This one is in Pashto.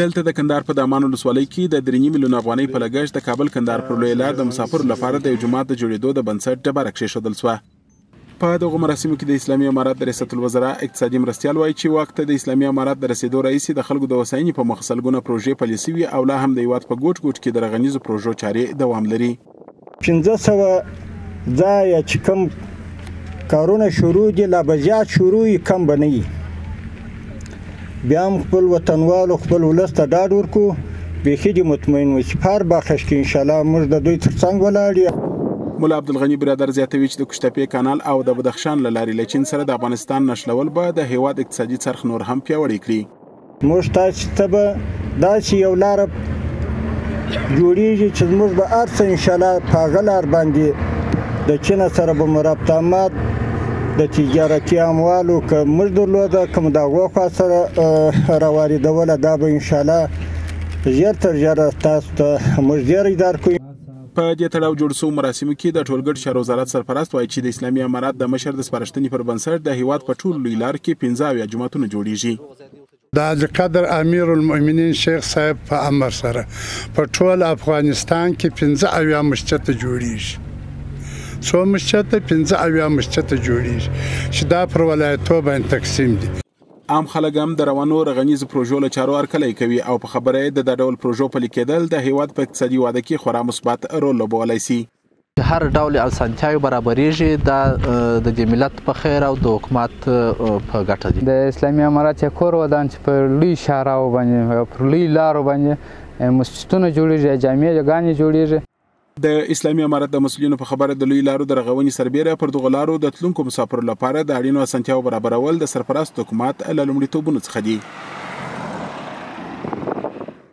دلته د کندهار په دامان ولسوالۍ کې د درې نیم میلیون افغانۍ په لګښت د کابل کندهار پر لویه لار د مسافرو لپاره د یو جومات د جوړېدو د بنسټ ډبره کېښودل شوه. په دغو مراسمو کې د اسلامي امارت د ریاست الوزرا اقتصادي مرستیال وایي چې واک ته د اسلامي امارت د رسېدو راهیسې د خلکو د هوساینې په موخه سلګونه پروژې پلې شوي او لا هم د هېواد په ګوټ ګوټ کې د رغنیزو پروژو چارې دوام لري. پنځه سوه ځایه چې کوم کارونه شروع دي لا به زیات شروع وي کم به نه وي بیا هم خپل وطنوالو خپل ولس ته ډاډ ورکو بیخي دې مطمئن وي چې په هر بخش کې انشاءالله موږ د دوی تر څنګ ولاړ یو مولا عبدالغني برادر زیاتوي چې د کوشتپې کانال او د بدخشان له لارې له چین سره د افغانستان نښلول به د هیواد اقتصادي څرخ نور هم پیاوړی کړي. موږ تاسو ته به داسې یو لار جوړیږي چې موږ به ارڅ ان شاء الله په هغه لار باندې د چین سره به مرابطه مات د تجارتي اموالو که موږ درلوده کوم د هغو خوا سره راواردوله دا به ان شاء الله ژر تر ژره تاسو ته موږ زیری درکوي په دې تړاو جوړ شو مراسمو کې د ټولګډ شهر وزارت سرپرست وایي چې د اسلامي امارات د مشر د سپارښتنې پر بنسټ د هیواد په ټول لوی لار کې 15 اویا جماعتونه جوړیږي د عالي قدر امیر المؤمنین شیخ صاحب په امر سره په ټول افغانستان کې پنځه اویا مسجد جوړیږي څو مسجد ته پنځه اویا مسجد ته جوړیږي چې دا پر ولایتو باندې تقسیم دي عام خلک هم د روانو رغنیزو پروژو له چارو هرکلی کوي او په خبره یې د دا ډول پروژو پلي کېدل د هېواد په اقتصادي واده کې خورا مثبت رول لوبولی شي. چې هر ډول اسانتیاوې برابریږي دا د دې ملت په خیر او د حکومت په ګټه دي. د اسلامي امارت یا کور ودان چې په لوی شهراو باندې او پر لوی لارو باندې مسجدونه جوړیږي یا جامع ګانې جوړیږي. د اسلامي امارت د مسؤلینو په خبره د لوی لارو د رغونې سربیره پر دغو لارو د تلونکو مسافرو لپاره د اړینو اسانتیاو برابرول د سرپرست حکومت له لومړیتوبونو څخه دي.